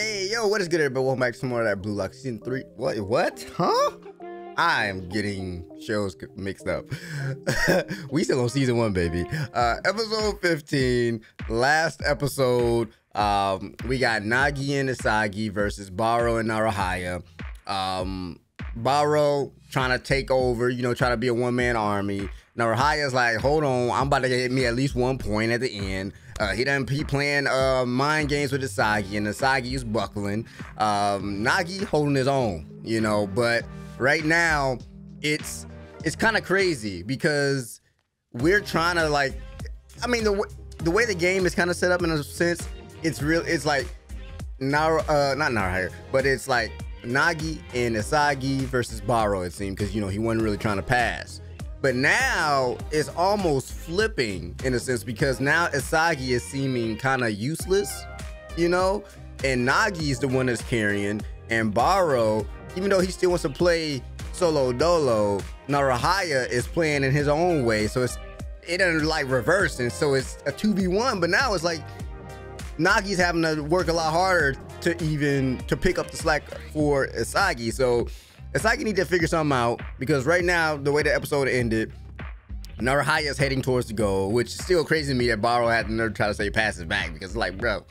Hey, yo, what is good, everybody? Welcome back to more of that Blue Lock Season 3. What? What? Huh? I am getting shows mixed up. we still on Season 1, baby. Uh, episode 15, last episode. Um, we got Nagi and Isagi versus Barou and Naruhaya. Um, Barou trying to take over, you know, trying to be a one-man army. Naruhaya's like, hold on, I'm about to get me at least one point at the end. Uh, he done he playing uh, mind games with Asagi, and Asagi is buckling. Um, Nagi holding his own, you know. But right now, it's it's kind of crazy because we're trying to like, I mean the the way the game is kind of set up in a sense, it's real. It's like Nar uh, not Naruhaya, but it's like Nagi and Asagi versus Barou. It seemed because you know he wasn't really trying to pass. But now it's almost flipping in a sense because now Isagi is seeming kind of useless, you know, and Nagi is the one that's carrying, and Barou, even though he still wants to play solo dolo, Naruhaya is playing in his own way, so it's it doesn't like reversing, so it's a two v one. But now it's like Nagi's having to work a lot harder to even to pick up the slack for Isagi. So it's like you need to figure something out because right now, the way the episode ended, Naruhaya is heading towards the goal, which is still crazy to me that Barou had to try to say passes back because it's like, bro,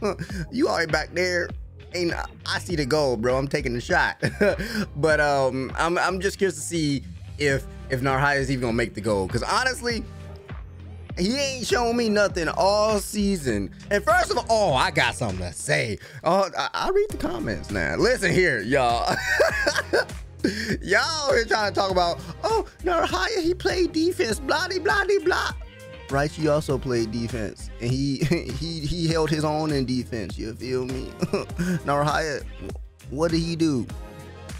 you already back there. Ain't I see the goal, bro. I'm taking the shot. but um, I'm I'm just curious to see if if Naruhaya is even gonna make the goal. Because honestly, he ain't shown me nothing all season. And first of all, oh, I got something to say. Oh, I, will read the comments now. Listen here, y'all. y'all here trying to talk about, oh, Naruhaya, he played defense, blah, blah, blah, blah. Right, he also played defense, and he he he held his own in defense. You feel me? Naruhaya, what did he do?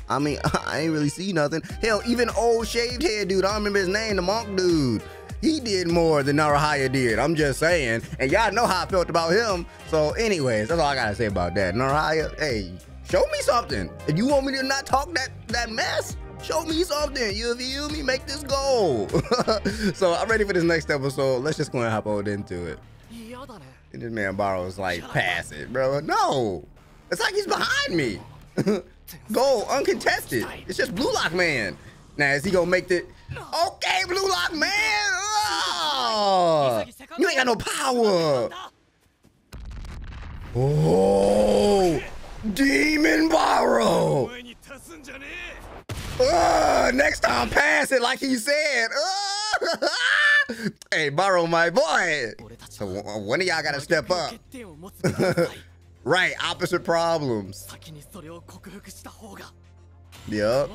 I mean, I ain't really see nothing. Hell, even old shaved head dude, I remember his name, the monk dude he did more than Naruhaya did. I'm just saying. And y'all know how I felt about him. So, anyways, that's all I gotta say about that. Naruhaya, hey, show me something. If you want me to not talk that that mess, show me something. You feel me? Make this goal. so I'm ready for this next episode. Let's just go and hop on into it. And this man Barou's like, pass it, bro. No. It's like he's behind me. Goal uncontested. It's just Blue Lock Man. Now, is he gonna make the Okay, Blue Lock Man! You ain't got no power! Oh! Demon Barou! Uh, next time, pass it like he said. Uh, hey, Barou, my boy. So when of y'all gotta step up. right, opposite problems. Yep.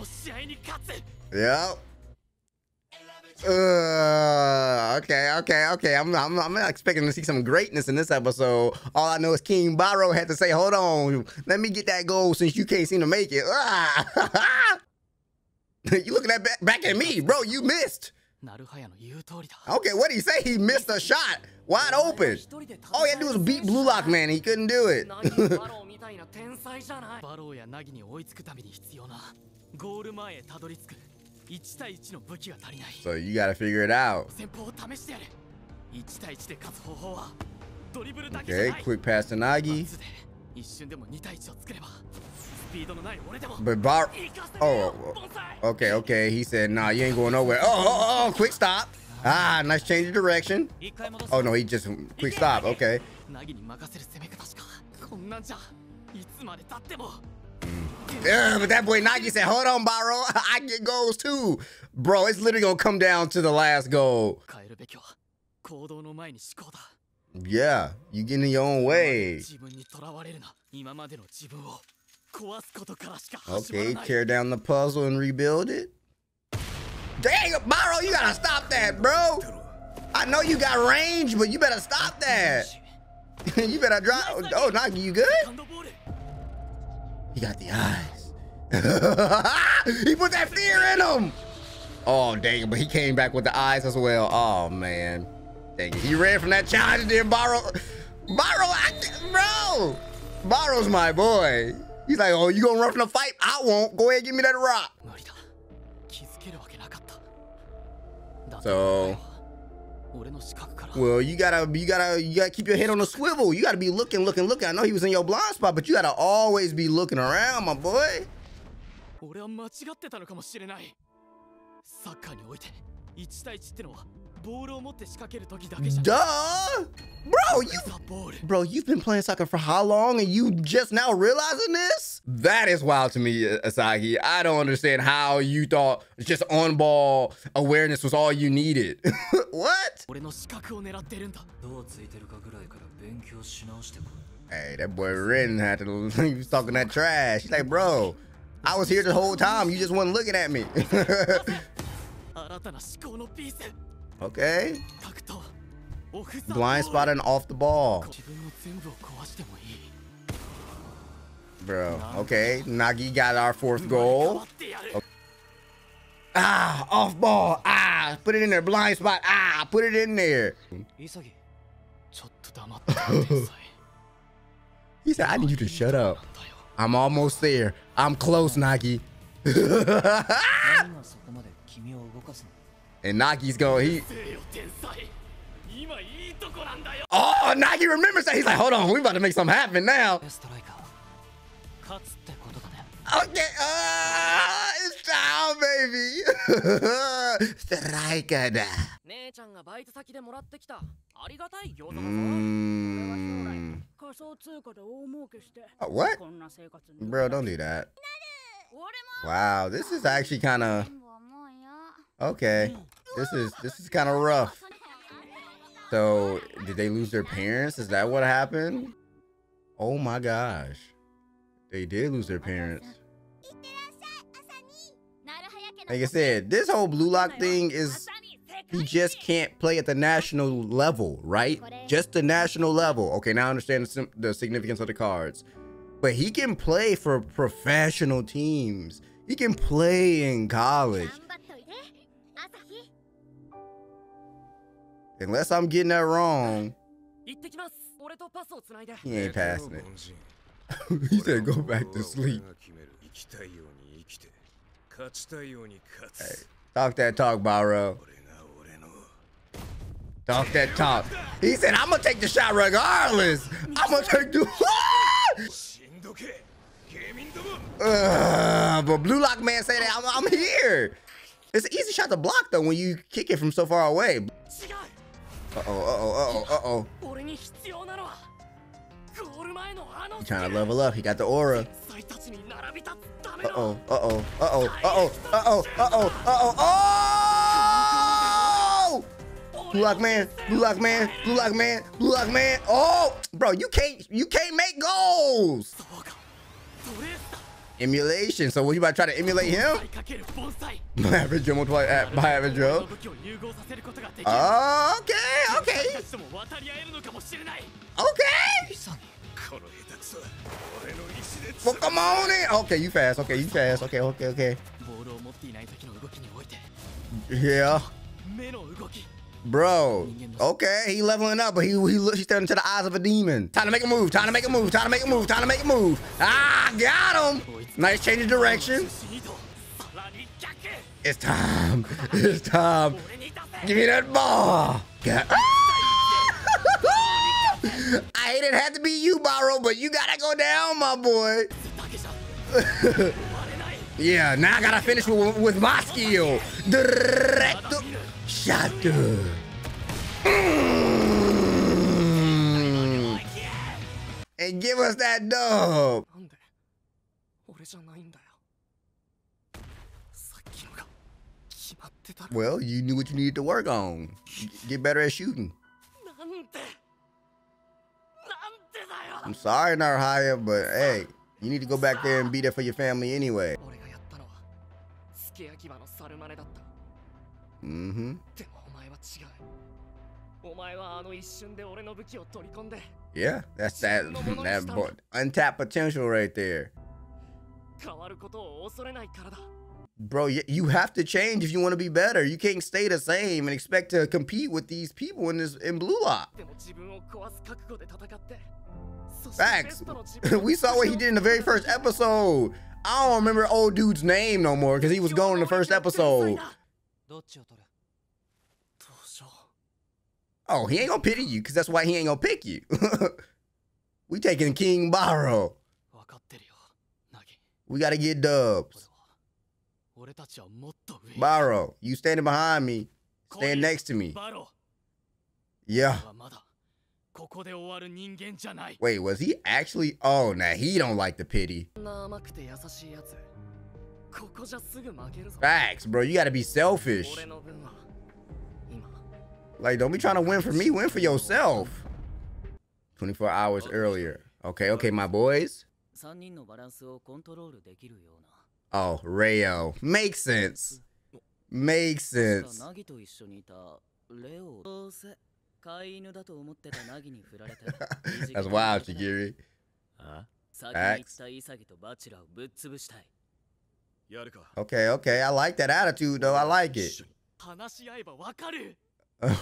Yep. Uh, okay, okay, okay. I'm, I'm, I'm not expecting to see some greatness in this episode. All I know is King Barou had to say, "Hold on, let me get that goal since you can't seem to make it." Ah. you looking at back, back at me, bro? You missed. Okay, what did he say? He missed a shot, wide open. All he had to do was beat Blue Lock Man. He couldn't do it. So you gotta figure it out. Okay, quick pass to Nagi. But Bar. Oh, okay, okay. He said, nah, you ain't going nowhere. Oh, oh, oh, quick stop. Ah, nice change of direction. Oh, no, he just quick stop. Okay. Yeah, but that boy Nagi said, hold on, Barou. I get goals too. Bro, it's literally gonna come down to the last goal. Yeah, you get in your own way. Okay, tear down the puzzle and rebuild it. Dang, Barou, you gotta stop that, bro. I know you got range, but you better stop that. you better drop. Oh, Nagi, you good? He got the eyes. he put that fear in him. Oh, dang But he came back with the eyes as well. Oh, man. Dang it. He ran from that challenge there, Barou. Barou, bro. Barou's my boy. He's like, oh, you gonna run from the fight? I won't. Go ahead, give me that rock. So, Well, you gotta, you gotta, you gotta keep your head on a swivel. You gotta be looking, looking, looking. I know he was in your blind spot, but you gotta always be looking around, my boy. 俺は間違ってたのかもしれないサッカーにおいて1対1ってのは Duh! Bro, you Bro, you've been playing soccer for how long and you just now realizing this? That is wild to me, Asagi. I don't understand how you thought just on-ball awareness was all you needed. what? Hey, that boy Ren had to he was talking that trash. He's like, bro, I was here the whole time. You just wasn't looking at me. Okay. Blind spot and off the ball. Bro. Okay. Nagi got our fourth goal. Okay. Oh. Ah, off ball. Ah, put it in there. Blind spot. Ah, put it in there. he said, I need you to shut up. I'm almost there. I'm close, Nagi. And Nagi's going, he... Oh, Nagi remembers that. He's like, hold on, we about to make something happen now. Okay, uh, it's down, baby. Striker da. Mm. Oh, what? Bro, don't do that. Wow, this is actually kind of... Okay. This is this is kind of rough. So, did they lose their parents? Is that what happened? Oh my gosh. They did lose their parents. Like I said, this whole Blue Lock thing is you just can't play at the national level, right? Just the national level. Okay, now I understand the significance of the cards. But he can play for professional teams. He can play in college. Unless I'm getting that wrong. He ain't passing it. he said go back to sleep. Hey, talk that talk, Barou. Talk that talk. He said, I'm going to take the shot regardless. I'm going to take the... uh, but Blue Lock Man say that I'm, I'm here. It's an easy shot to block, though, when you kick it from so far away. Uh oh, uh oh, uh oh, uh oh. He's trying to level up. He got the aura. Uh oh, uh oh, uh oh, uh oh, uh oh, uh oh, uh oh, oh! Blue lock man, blue lock man, blue lock man, blue lock man. Oh, bro, you can't, you can't make goals. Emulation. So, what you about to try to emulate him? average drill multiplied by average drill. Okay. とも渡り合えるのかもしれない okay. 潔この下手くそ俺の意志で Well, come on in. Okay, you fast. Okay, you fast. Okay, okay, okay. ボールを持っていない時の動きにおいて Yeah, 目の動き bro. Okay, he leveling up, but he he look, he's staring into the eyes of a demon. Time to make a move. Time to make a move. Time to make a move. Time to make a move. Ah, got him. Nice change of direction. 中心移動さらに逆 It's time. It's time. 俺に出せ Give me that ball. Got- I hate it had to be you, Barou, but you gotta go down, my boy. yeah, now I gotta finish with, with my skill. Directo. Shut. Mm. And give us that dub. Well, you knew what you needed to work on. Get better at shooting. I'm sorry, Naruhaya, but hey, you need to go back there and be there for your family anyway. Mm-hmm. Yeah, that's that that untapped potential right there bro, you have to change if you want to be better. You can't stay the same and expect to compete with these people in this in Blue Lock. Facts. we saw what he did in the very first episode. I don't remember old dude's name no more because he was gone in the first episode. Oh, he ain't gonna pity you because that's why he ain't gonna pick you. we taking King Barou. We gotta get dubs. Barou, you standing behind me. Stand next to me. Yeah. Wait, was he actually? Oh, now he don't like the pity. Facts, bro. You gotta be selfish. Like, don't be trying to win for me. Win for yourself. 24 hours earlier. Okay, okay, my boys. Oh, Reo. Makes sense. Makes sense. That's wild, Chigiri. あ先に言ったイサギとバチラをぶっ潰したい。やるか。Okay, okay. I like that attitude, though. I like it.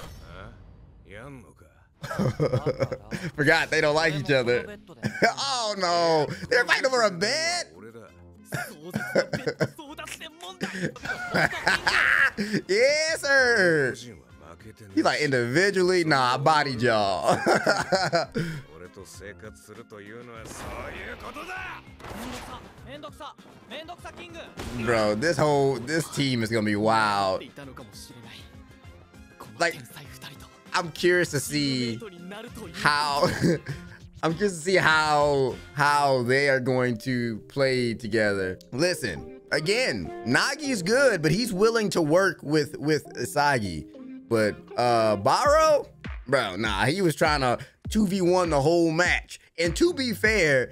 Forgot they don't like each other. oh no, they're fighting over a bed. yes, sir. He's like individually, nah, I body y'all. Bro, this whole this team is gonna be wild. Like, I'm curious to see how I'm curious to see how how they are going to play together. Listen, again, Nagi's good, but he's willing to work with with Isagi. But uh Barou, bro, nah, he was trying to 2v1 the whole match. And to be fair,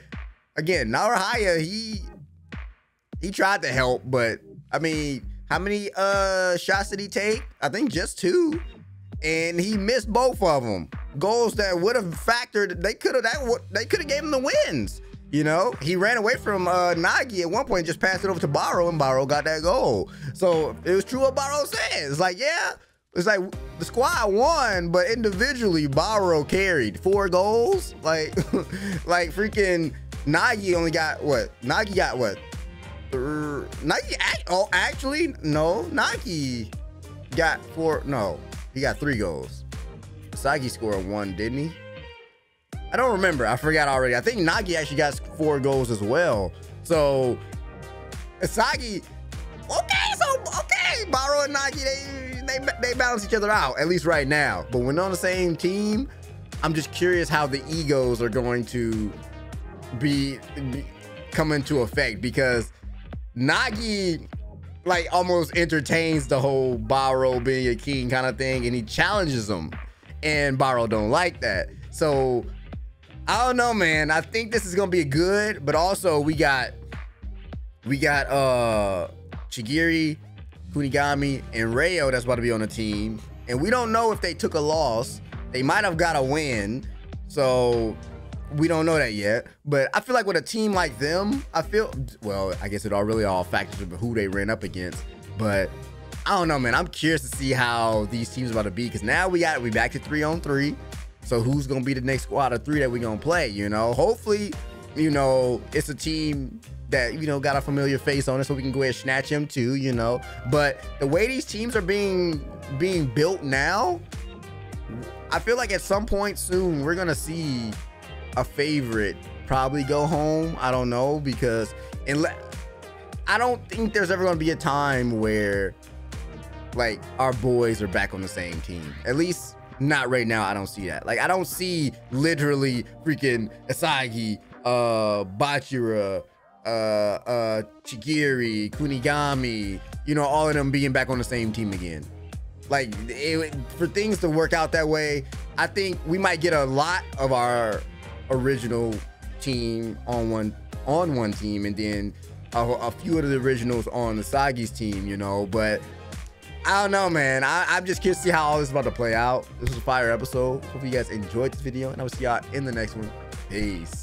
again, Naruhaya, he he tried to help, but I mean, how many uh shots did he take? I think just two and he missed both of them. Goals that would have factored. They could have that. They could have gave him the wins. You know, he ran away from uh, Nagi at one point, just passed it over to Barou, and Barou got that goal. So it was true what Barou. It's like, yeah, it's like the squad won, but individually Barou carried four goals. Like, like freaking Nagi only got what? Nagi got what? Nagi, oh, actually, no, Nagi got four. No, he got three goals. Sagi scored one, didn't he? I don't remember. I forgot already. I think Nagi actually got four goals as well. So Sagi, okay, so okay, Barou and Nagi, they they they balance each other out at least right now. But when on the same team, I'm just curious how the egos are going to be, be come into effect because Nagi like almost entertains the whole Barou being a king kind of thing, and he challenges him, and Barou don't like that. So I don't know, man. I think this is gonna be good, but also we got we got uh Chigiri, Kunigami, and Reo that's about to be on the team, and we don't know if they took a loss. They might have got a win, so we don't know that yet. But I feel like with a team like them, I feel well. I guess it all really all factors into who they ran up against. But I don't know, man. I'm curious to see how these teams are about to be because now we got we back to three on three. So who's gonna be the next squad of three that we gonna play? You know, hopefully, you know, it's a team that you know got a familiar face on it, so we can go ahead and snatch him too. You know, but the way these teams are being being built now, I feel like at some point soon we're gonna see a favorite probably go home. I don't know because unless I don't think there's ever gonna be a time where like our boys are back on the same team. At least not right now. I don't see that. Like I don't see literally freaking Asagi, uh, Bachira, uh, uh, Chigiri, Kunigami. You know, all of them being back on the same team again. Like it, for things to work out that way, I think we might get a lot of our original team on one on one team, and then a, a few of the originals on the Sagi's team. You know, but I don't know, man. I, I'm just curious to see how all this is about to play out. This was a fire episode. Hope you guys enjoyed this video, and I will see y'all in the next one. Peace.